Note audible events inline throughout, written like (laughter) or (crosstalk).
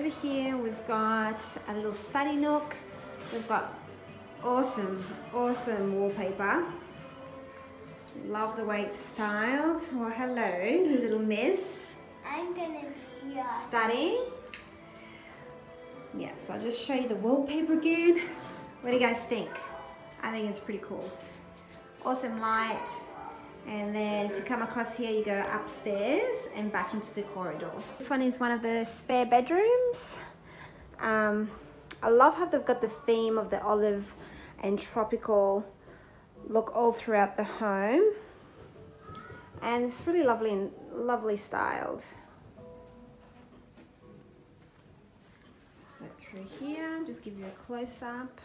over here we've got a little study nook. We've got awesome, awesome wallpaper. Love the way it's styled. Well, hello, little miss. I'm gonna be your Studying. Yeah, so I'll just show you the wallpaper again. What do you guys think? I think it's pretty cool. Awesome light. And then if you come across here, you go upstairs and back into the corridor. This one is one of the spare bedrooms. Um, I love how they've got the theme of the olive and tropical look all throughout the home. And it's really lovely and lovely styled. So through here, just give you a close up.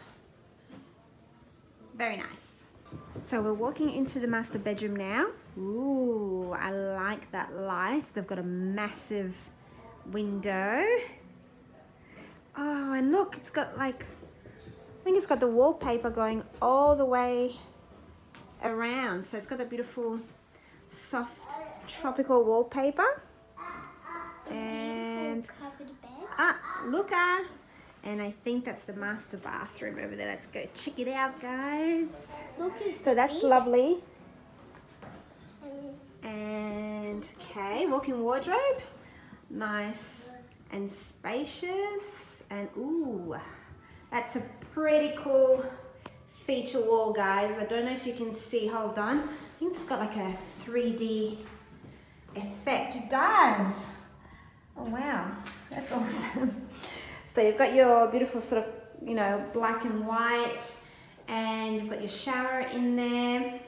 Very nice. So we're walking into the master bedroom now. Ooh, I like that light. They've got a massive window. Oh, and look, it's got like, I think it's got the wallpaper going all the way around. So it's got that beautiful, soft, tropical wallpaper. And. Ah, look ah. And I think that's the master bathroom over there. Let's go check it out, guys. So that's lovely. And okay, walk-in wardrobe. Nice and spacious. And ooh, that's a pretty cool feature wall, guys. I don't know if you can see, hold on. I think it's got like a 3D effect. It does. Oh wow, that's (laughs) awesome. So you've got your beautiful sort of, you know, black and white, and you've got your shower in there.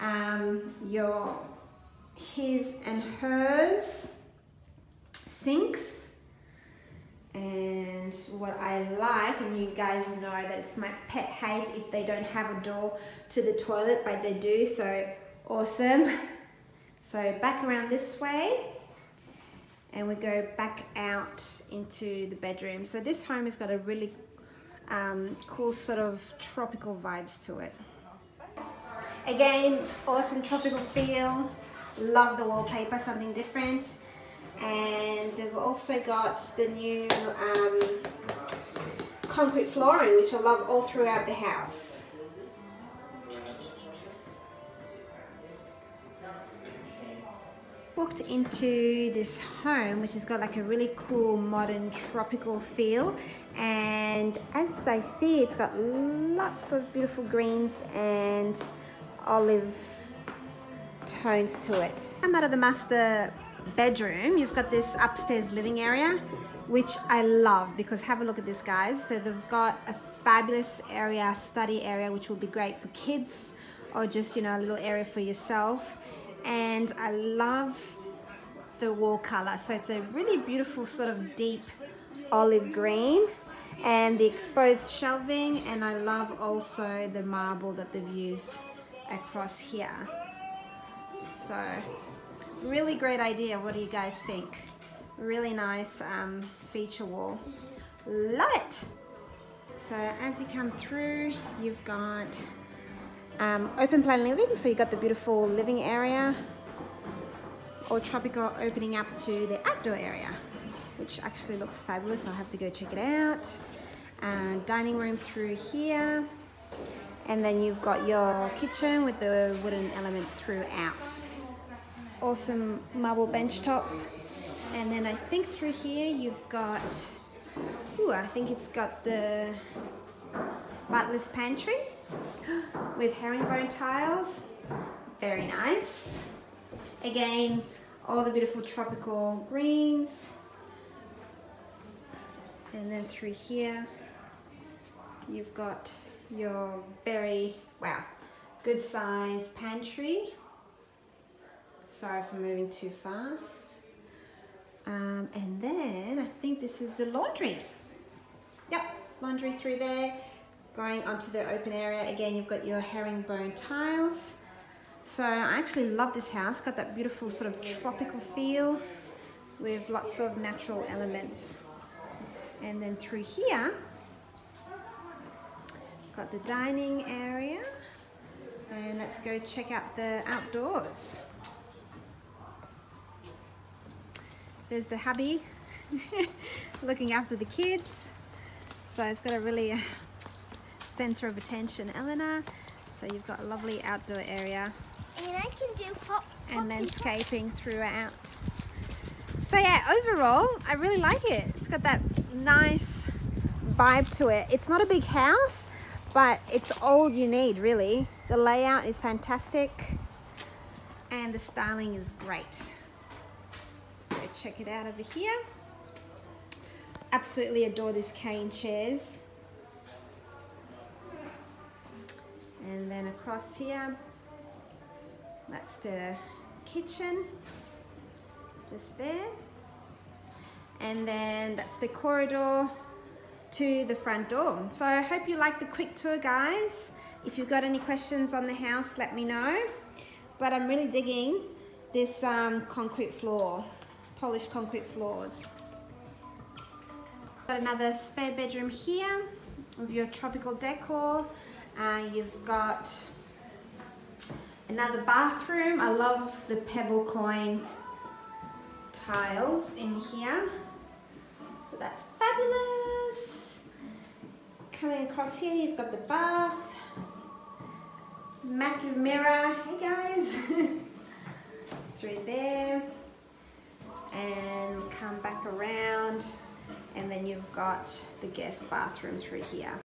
Um, your his and hers sinks. And what I like, and you guys know that it's my pet hate if they don't have a door to the toilet, but they do, so awesome. (laughs) So back around this way and we go back out into the bedroom. So this home has got a really um, cool sort of tropical vibes to it. Again, awesome tropical feel. Love the wallpaper, something different. And they've also got the new um, concrete flooring, which I love all throughout the house. Walked into this home which has got like a really cool modern tropical feel. And as I see it's got lots of beautiful greens and olive tones to it. I'm out of the master bedroom you've got this upstairs living area which I love because have a look at this guys. So they've got a fabulous area study area which will be great for kids or just you know a little area for yourself and I love the wall color. So it's a really beautiful sort of deep olive green and the exposed shelving and I love also the marble that they've used across here. So really great idea. What do you guys think? Really nice um, feature wall. Love it! So as you come through, you've got um, open plan living, so you've got the beautiful living area or tropical opening up to the outdoor area, which actually looks fabulous. I'll have to go check it out. Uh, dining room through here. And then you've got your kitchen with the wooden elements throughout. Awesome marble bench top. And then I think through here you've got, ooh, I think it's got the butler's pantry with herringbone tiles. Very nice. Again, all the beautiful tropical greens. And then through here, you've got your very, wow, good size pantry. Sorry for moving too fast. Um, and then I think this is the laundry. Yep, laundry through there. Going onto the open area, again, you've got your herringbone tiles. So I actually love this house. Got that beautiful sort of tropical feel with lots of natural elements. And then through here, got the dining area. And let's go check out the outdoors. There's the hubby (laughs) looking after the kids. So it's got a really center of attention, Eleanor. So you've got a lovely outdoor area And I can do pop. and poppy landscaping throughout. So yeah, overall, I really like it. It's got that nice vibe to it. It's not a big house, but it's all you need really. The layout is fantastic and the styling is great. Let's go check it out over here. Absolutely adore this cane chairs. And then across here, that's the kitchen, just there. And then that's the corridor to the front door. So I hope you like the quick tour, guys. If you've got any questions on the house, let me know. But I'm really digging this um, concrete floor, polished concrete floors. Got another spare bedroom here with your tropical decor. Uh, you've got another bathroom. I love the pebble coin tiles in here. So that's fabulous. Coming across here, you've got the bath. Massive mirror. Hey guys. (laughs) Through there. And come back around. And then you've got the guest bathroom through here.